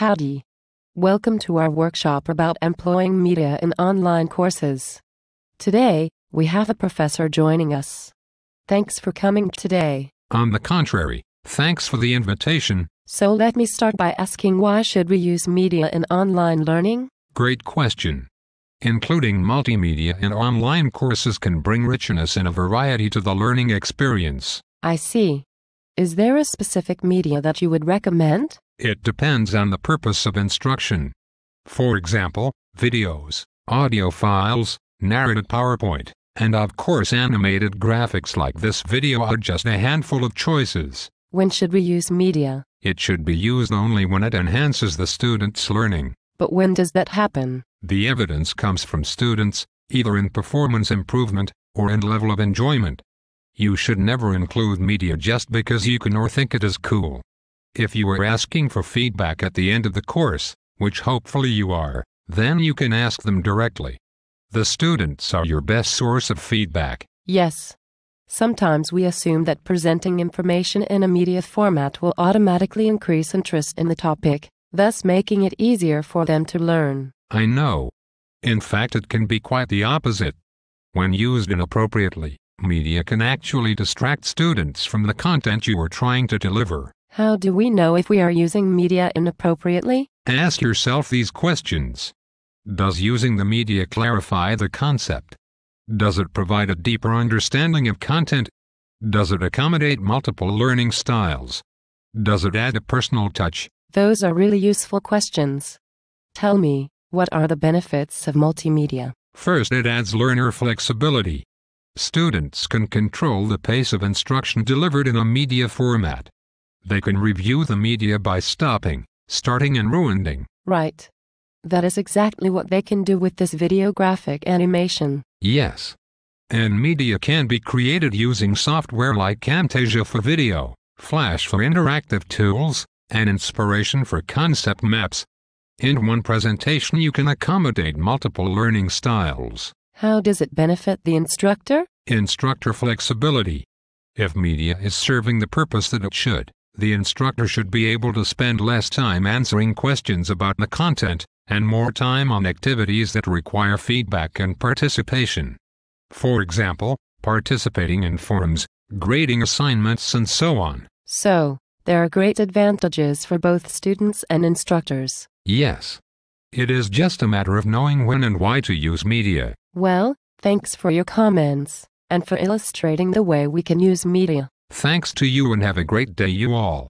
Howdy. Welcome to our workshop about employing media in online courses. Today, we have a professor joining us. Thanks for coming today. On the contrary, thanks for the invitation. So let me start by asking why should we use media in online learning? Great question. Including multimedia and online courses can bring richness and a variety to the learning experience. I see. Is there a specific media that you would recommend? It depends on the purpose of instruction. For example, videos, audio files, narrated PowerPoint, and of course animated graphics like this video are just a handful of choices. When should we use media? It should be used only when it enhances the student's learning. But when does that happen? The evidence comes from students, either in performance improvement or in level of enjoyment. You should never include media just because you can or think it is cool. If you are asking for feedback at the end of the course, which hopefully you are, then you can ask them directly. The students are your best source of feedback. Yes. Sometimes we assume that presenting information in a media format will automatically increase interest in the topic, thus making it easier for them to learn. I know. In fact, it can be quite the opposite. When used inappropriately, media can actually distract students from the content you are trying to deliver. How do we know if we are using media inappropriately? Ask yourself these questions. Does using the media clarify the concept? Does it provide a deeper understanding of content? Does it accommodate multiple learning styles? Does it add a personal touch? Those are really useful questions. Tell me, what are the benefits of multimedia? First, it adds learner flexibility. Students can control the pace of instruction delivered in a media format. They can review the media by stopping, starting, and rewinding. Right. That is exactly what they can do with this video graphic animation. Yes. And media can be created using software like Camtasia for video, Flash for interactive tools, and Inspiration for concept maps. In one presentation, you can accommodate multiple learning styles. How does it benefit the instructor? Instructor flexibility. If media is serving the purpose that it should, the instructor should be able to spend less time answering questions about the content and more time on activities that require feedback and participation. For example, participating in forums, grading assignments, and so on. So, there are great advantages for both students and instructors. Yes. It is just a matter of knowing when and why to use media. Well, thanks for your comments and for illustrating the way we can use media. Thanks to you and have a great day, you all.